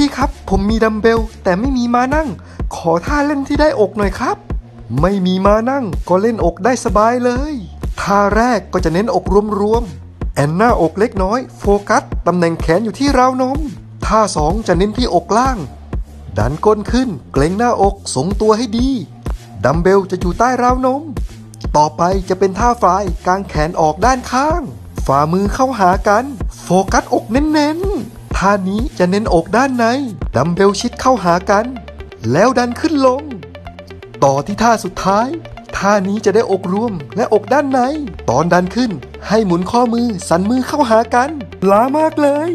พี่ครับ ผมมีดัมเบล แต่ไม่มีม้านั่ง ขอท่าเล่นที่ได้อกหน่อยครับ ไม่มีม้านั่งก็เล่นอกได้สบายเลย ท่าแรกก็จะเน้นอกรวมๆแอนหน้าอกเล็กน้อย โฟกัสตำแหน่งแขนอยู่ที่ราวนม ท่าสองจะเน้นที่อกล่าง ดันก้นขึ้น เกร็งหน้าอกทรงตัวให้ดีดัมเบลจะอยู่ใต้ราวนม ต่อไปจะเป็นท่า fly กางแขนออกด้านข้าง ฝ่ามือเข้าหากัน โฟกัสอกเน้นๆ ท่านี้จะเน้นอกด้านใน ดัมเบลชิดเข้าหากัน แล้วดันขึ้นลง ต่อที่ท่าสุดท้าย ท่านี้จะได้อกรวมและอกด้านใน ตอนดันขึ้น ให้หมุนข้อมือสันมือเข้าหากันล้ามากเลย